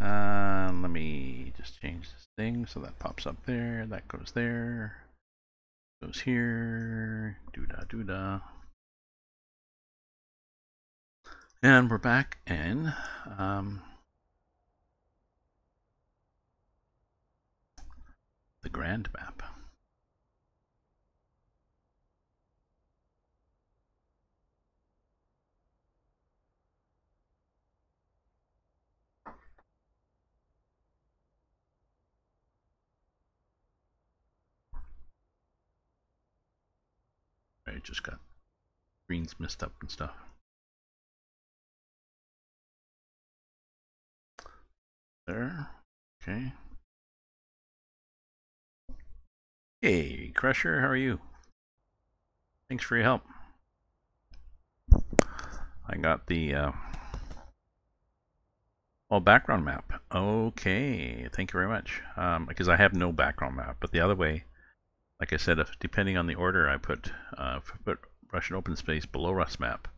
Uh, let me just change this thing so that pops up there. That goes there. Goes here. Do da do da. And we're back in um, the grand map. Just got greens messed up and stuff. There. Okay. Hey, Crusher, how are you? Thanks for your help. I got the uh, oh background map. Okay, thank you very much. Um, because I have no background map, but the other way like I said, if depending on the order I put, uh, put Russian open space below Rus map,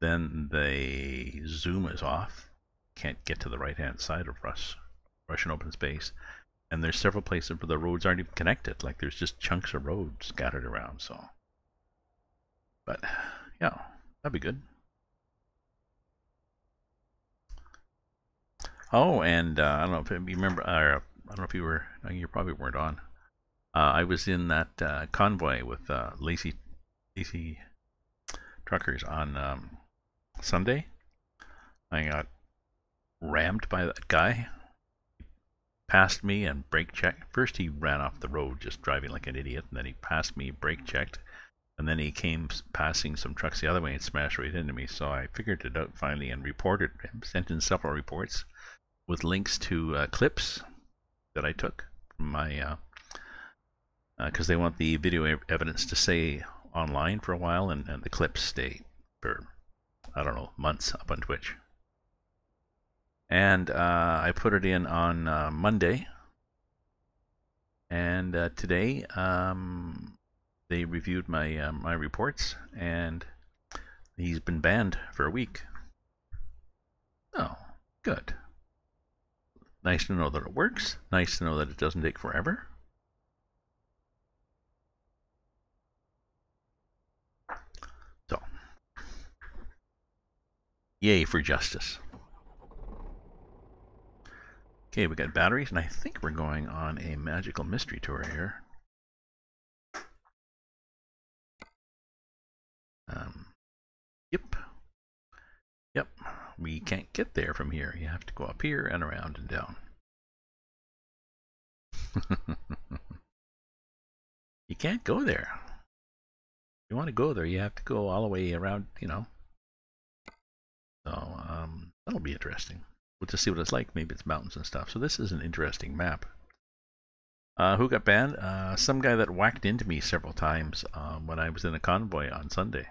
then the zoom is off. Can't get to the right hand side of Rush, Russian open space. And there's several places where the roads aren't even connected. Like there's just chunks of road scattered around. So, but yeah, that'd be good. Oh, and uh, I don't know if you remember. Uh, I don't know if you were. You probably weren't on. Uh, I was in that uh, convoy with uh, Lacey, Lacey truckers on um, Sunday. I got rammed by that guy. Passed me and brake checked. First, he ran off the road just driving like an idiot, and then he passed me, brake checked, and then he came passing some trucks the other way and smashed right into me. So I figured it out finally and reported him, sent in several reports with links to uh, clips that I took from my uh, uh, they want the video evidence to stay online for a while and, and the clips stay for I don't know months up on Twitch. And uh, I put it in on uh, Monday, and uh, today um, they reviewed my my reports, and he's been banned for a week. Oh, good. Nice to know that it works. Nice to know that it doesn't take forever. So, yay for justice. Okay, we got batteries, and I think we're going on a magical mystery tour here. Um, yep. Yep we can't get there from here. You have to go up here and around and down. you can't go there. If you want to go there, you have to go all the way around, you know. So, um, that'll be interesting. We'll just see what it's like. Maybe it's mountains and stuff. So this is an interesting map. Uh, who got banned? Uh, some guy that whacked into me several times um, when I was in a convoy on Sunday.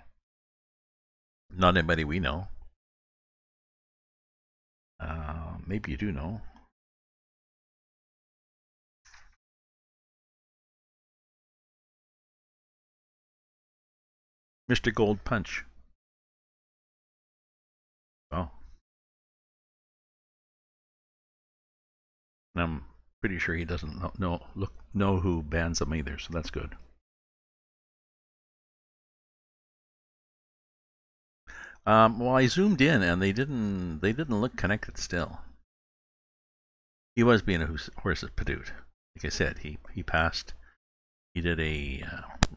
Not anybody we know. Uh, maybe you do know. Mr. Gold Punch. I'm pretty sure he doesn't know, know look know who bans them either, so that's good. Um, well, I zoomed in and they didn't they didn't look connected still. He was being a horse's padoot. Like I said, he he passed. He did a. Uh,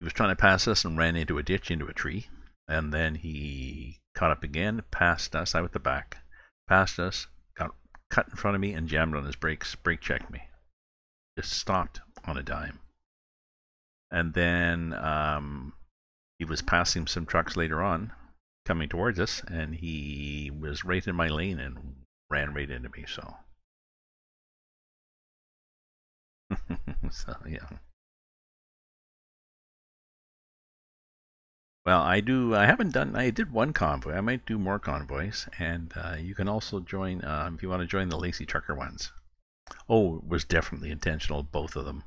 he was trying to pass us and ran into a ditch, into a tree, and then he caught up again, passed us. With the back, passed us, cut in front of me, and jammed on his brakes. Brake checked me. Just stopped on a dime. And then um, he was passing some trucks later on, coming towards us, and he was right in my lane and ran right into me. So, so yeah. Well, I do. I haven't done. I did one convoy. I might do more convoys, and uh, you can also join um, if you want to join the Lacey Trucker ones. Oh, it was definitely intentional. Both of them.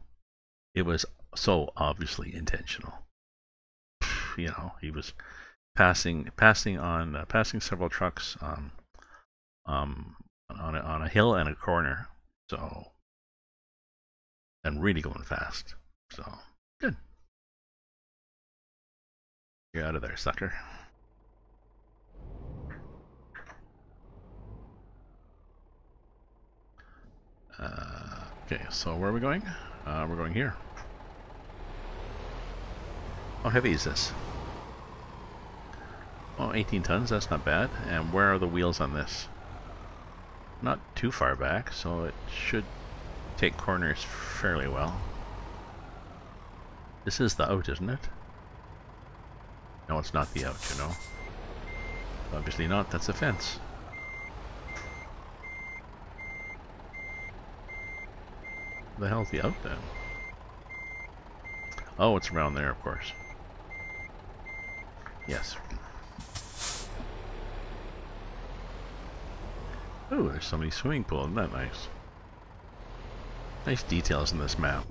It was so obviously intentional you know, he was passing passing on uh, passing several trucks um, um, on a, on a hill and a corner. So and really going fast. So You're out of there, sucker. Uh, okay, so where are we going? Uh, we're going here. How heavy is this? Oh, 18 tons, that's not bad. And where are the wheels on this? Not too far back, so it should take corners fairly well. This is the out, isn't it? No, it's not the out, you know. Obviously not, that's a fence. The hell's the out then? Oh, it's around there, of course. Yes. Oh, there's somebody's swimming pool. Isn't that nice? Nice details in this map.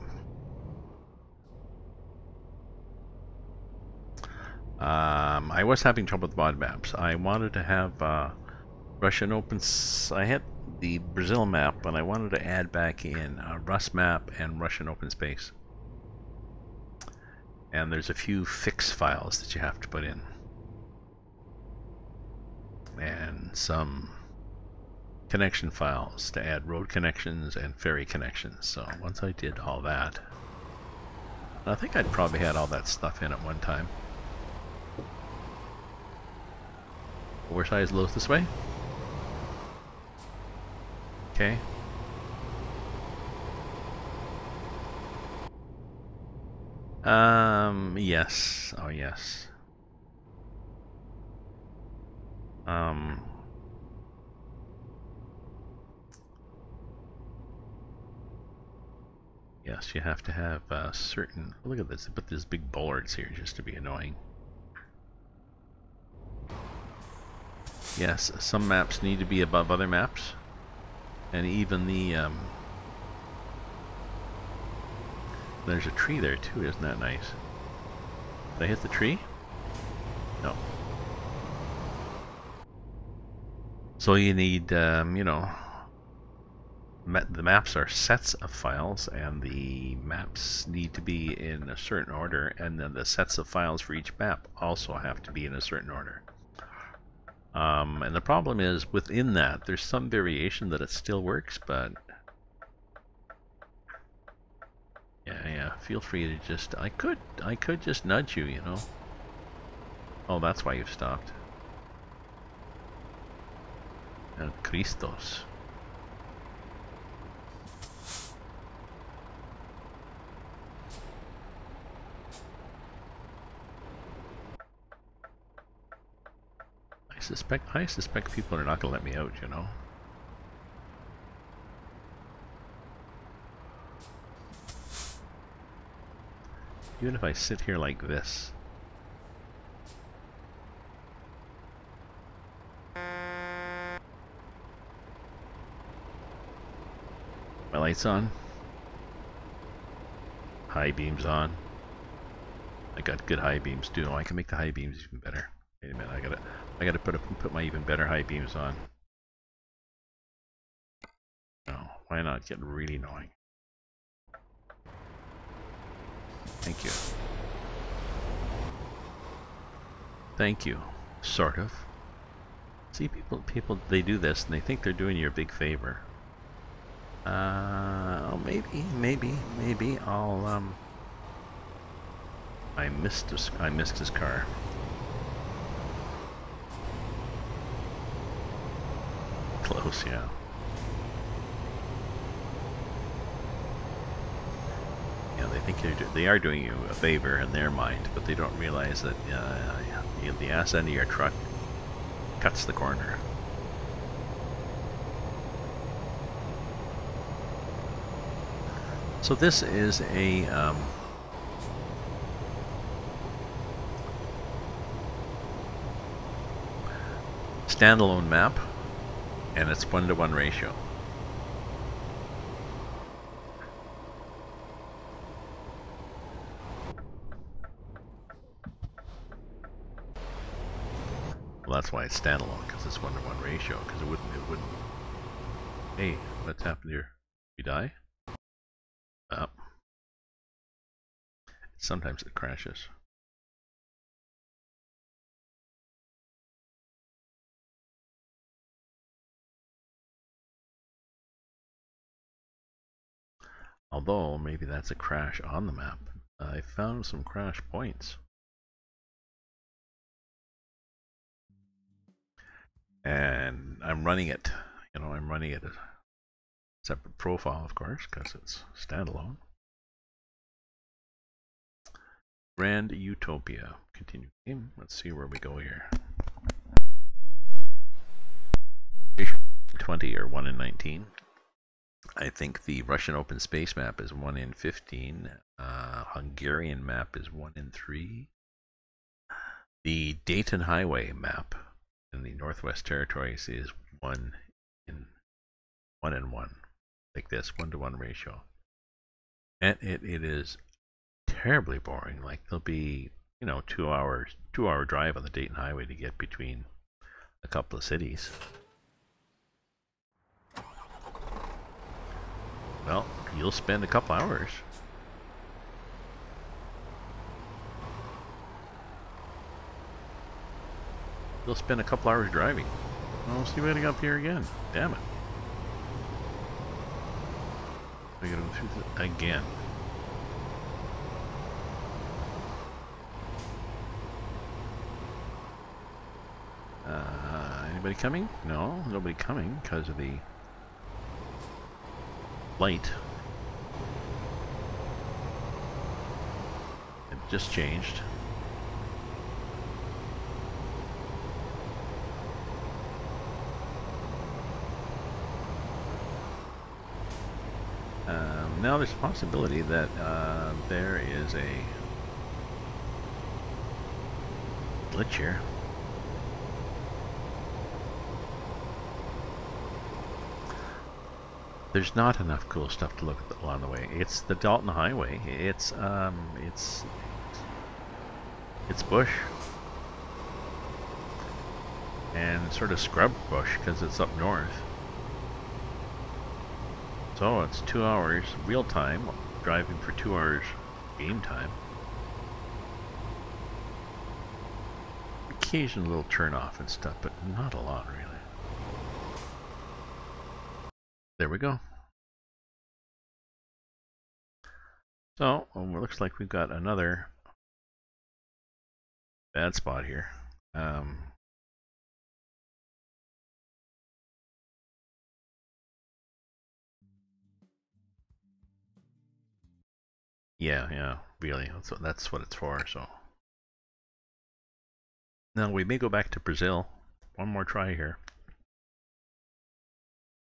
I was having trouble with mod maps. I wanted to have uh, Russian open. I had the Brazil map, but I wanted to add back in uh, Rus map and Russian open space. And there's a few fix files that you have to put in, and some connection files to add road connections and ferry connections. So once I did all that, I think I'd probably had all that stuff in at one time. Oversized loads this way. Okay. Um, yes. Oh, yes. Um, yes, you have to have uh, certain. Look at this. They put these big bollards here just to be annoying. Yes, some maps need to be above other maps. And even the, um, There's a tree there too, isn't that nice? Did I hit the tree? No. So you need, um, you know, ma the maps are sets of files, and the maps need to be in a certain order, and then the sets of files for each map also have to be in a certain order. Um, and the problem is within that, there's some variation that it still works, but yeah, yeah. Feel free to just. I could, I could just nudge you, you know. Oh, that's why you've stopped. El Christos. Suspect I suspect people are not gonna let me out, you know. Even if I sit here like this. My lights on. High beams on. I got good high beams too. Oh, I can make the high beams even better. Wait a minute, I gotta I gotta put a, put my even better high beams on. No, why not get really annoying? Thank you. Thank you. Sort of. See, people, people, they do this and they think they're doing you a big favor. Uh, oh, maybe, maybe, maybe I'll, um, I missed, his, I missed his car. Yeah. Know, they think do they are doing you a favor in their mind, but they don't realize that uh, the ass end of your truck cuts the corner. So this is a um, standalone map, and it's one-to-one ratio. Well, that's why it's standalone, because it's one-to-one ratio, because it wouldn't, it wouldn't... Hey, what's happened here? We die? Up. Oh. Sometimes it crashes. Although, maybe that's a crash on the map. I found some crash points. and I'm running it. You know, I'm running it a separate profile, of course, because it's standalone. Grand Utopia. Continue game. Let's see where we go here. 20 or 1 in 19. I think the Russian open space map is 1 in 15. Uh, Hungarian map is 1 in 3. The Dalton Highway map in the Northwest Territories is one in one in one, like this one to one ratio, and it, it is terribly boring. Like there'll be you know, two hours, two hour drive on the Dalton Highway to get between a couple of cities. Well, you'll spend a couple hours. You'll spend a couple hours driving. Oh, see waiting up here again. Damn it. We gotta go through the, again. Uh, anybody coming? No, nobody coming because of the light. It just changed. Um, now there's a possibility that uh, there is a glitch here. There's not enough cool stuff to look at along the way. It's the Dalton Highway. It's um, it's it's bush and sort of scrub bush because it's up north. So it's two hours real time, driving for two hours game time. Occasional little turn off and stuff, but not a lot really. There we go. So, well, it looks like we've got another bad spot here. Um, yeah, yeah, really. That's what, that's what it's for, so. Now, we may go back to Brazil. One more try here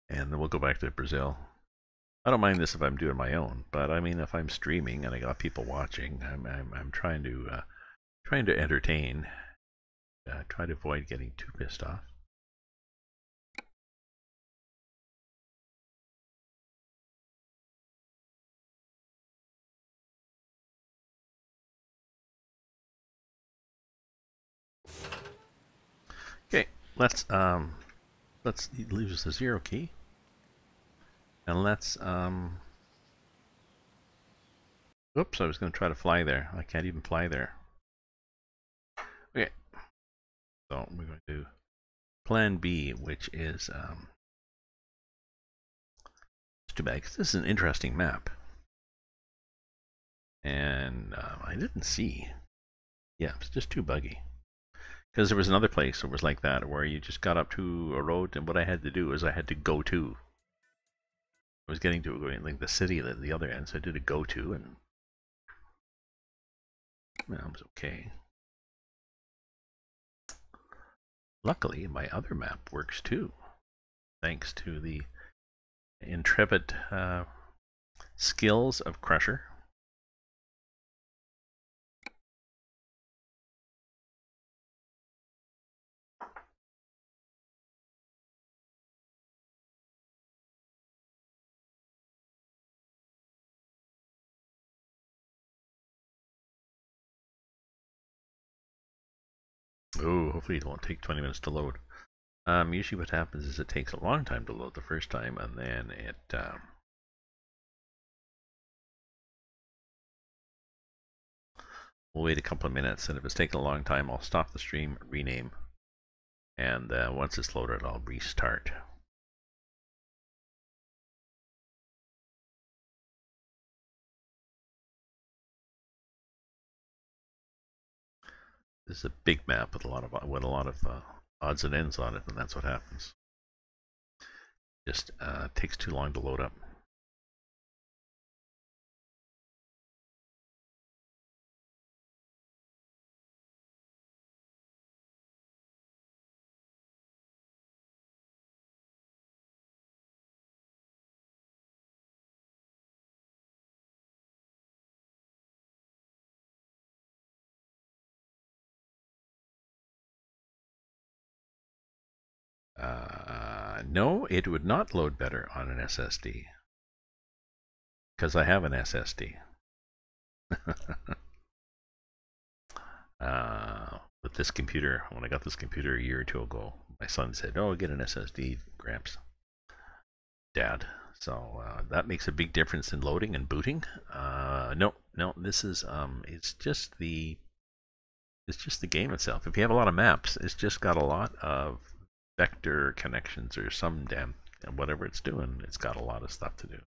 and then we'll go back to Brazil. I don't mind this if I'm doing my own, but I mean if I'm streaming and I got people watching, I'm I'm, I'm trying to uh, trying to entertain, uh, try to avoid getting too pissed off. Okay, let's um, let's leave us a zero key. And let's, um, oops, I was going to try to fly there. I can't even fly there. Okay, so we're going to do plan B, which is, um, it's too bad, because this is an interesting map. And uh, I didn't see, yeah, it's just too buggy. Because there was another place that was like that, where you just got up to a road, and what I had to do is I had to go to I was getting to like the city at the other end, so I did a go to and it was okay. Luckily, my other map works too, thanks to the intrepid uh, skills of Crusher. Hopefully it won't take 20 minutes to load. Um, usually what happens is it takes a long time to load the first time and then it um, we'll wait a couple of minutes and if it's taking a long time I'll stop the stream, rename and uh, once it's loaded I'll restart. This is a big map with a lot of with a lot of uh, odds and ends on it, and that's what happens. Just uh, takes too long to load up. Uh, no, it would not load better on an SSD. Because I have an SSD. uh, with this computer. When I got this computer a year or two ago, my son said, "Oh, get an SSD, Gramps." Dad. So uh, that makes a big difference in loading and booting. Uh, no, no, this is um, it's just the it's just the game itself. If you have a lot of maps, it's just got a lot of vector connections or some damn and whatever it's doing, it's got a lot of stuff to do.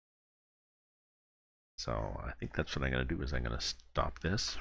So I think that's what I'm going to do is I'm going to stop this.